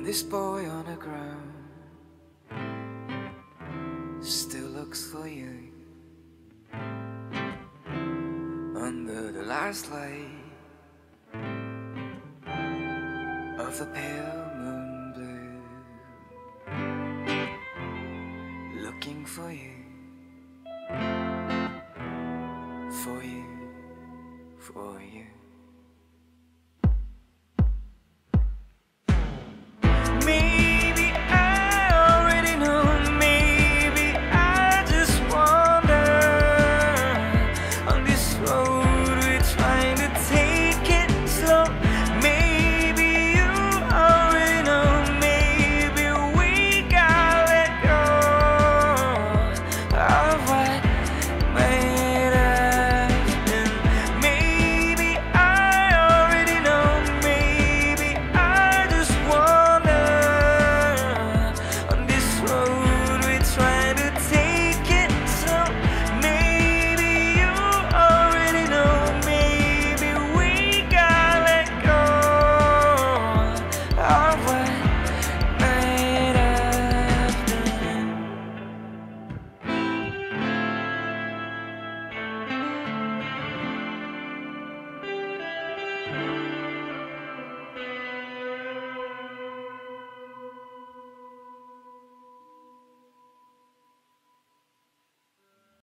And this boy on the ground still looks for you under the last light of the pale moon blue, looking for you, for you, for you.